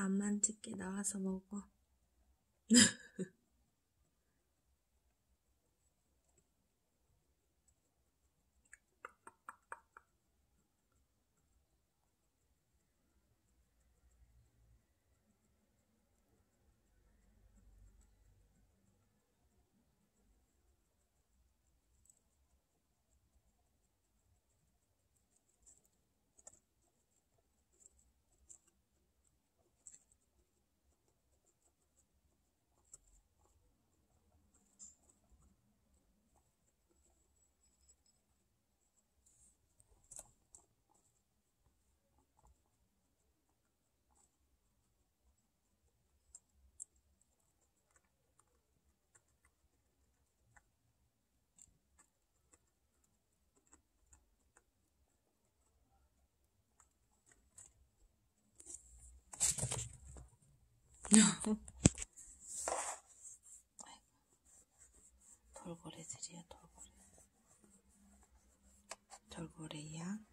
나안 만질게. 나와서 먹어. 돌고래들이야, 돌고래. 돌고래야.